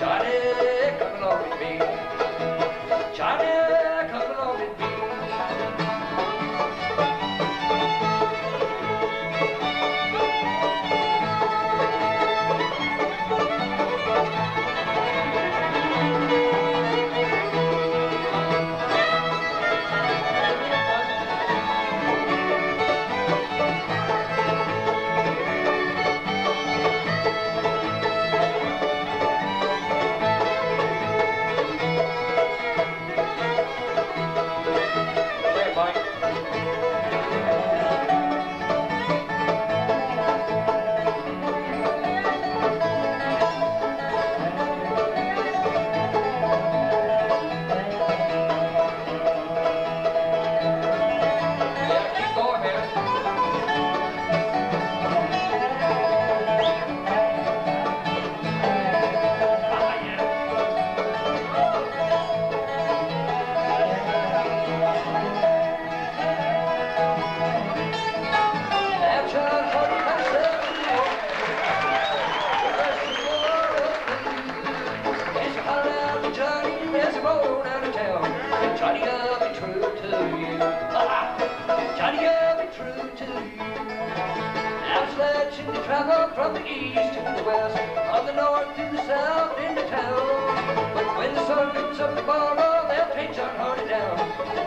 Johnny, come along with me. Johnny, From the east to the west, from the north to the south into town. But when the sun comes up tomorrow, they'll paint your heart down.